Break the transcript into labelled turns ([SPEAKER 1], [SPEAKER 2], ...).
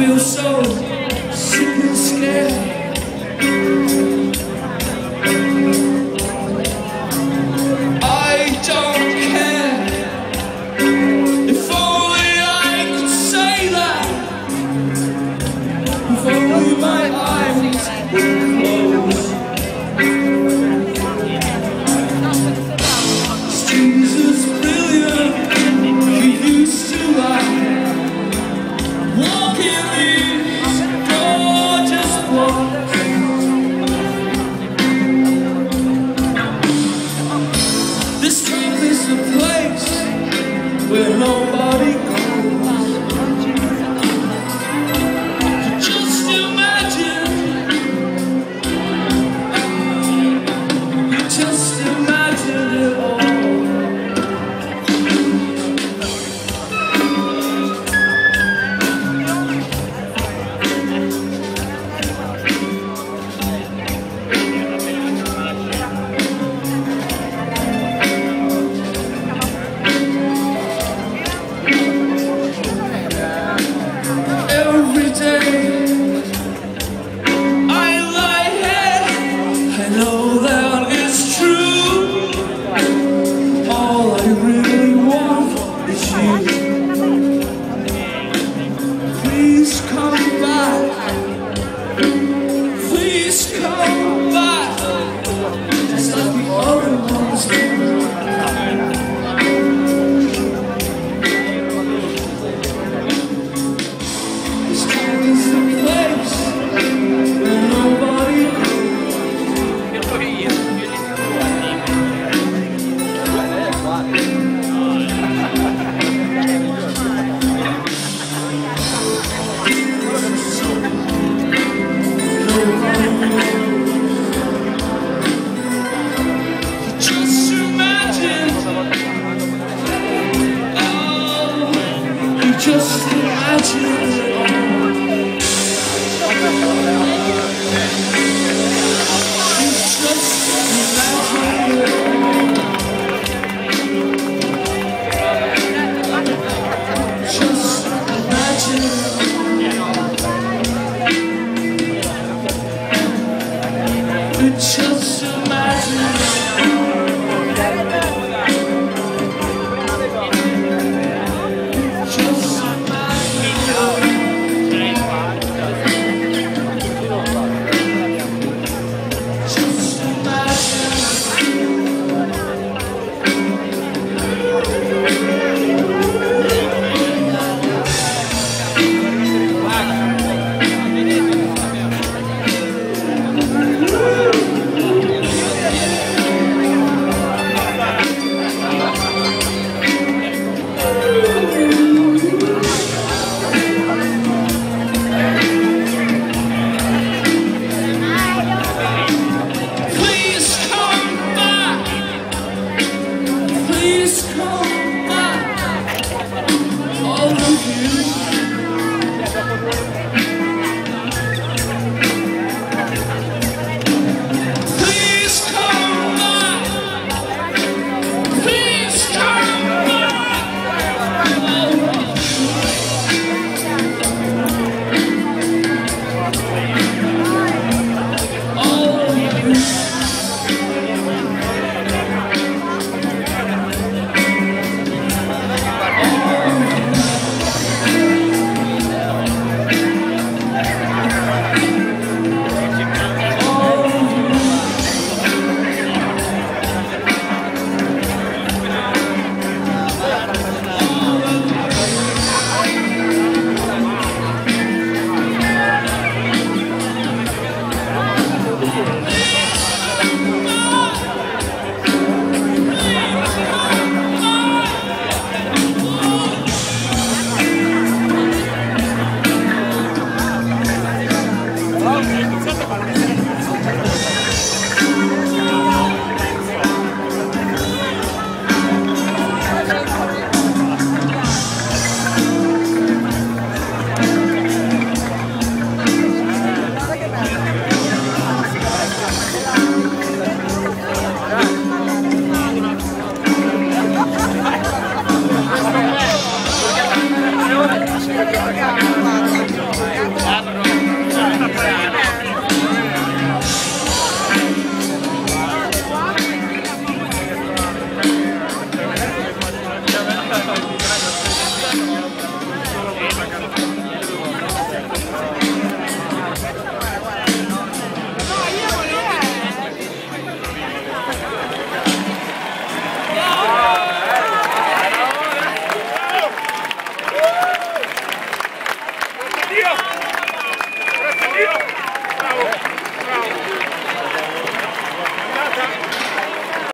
[SPEAKER 1] feel so This camp is a place where nobody goes.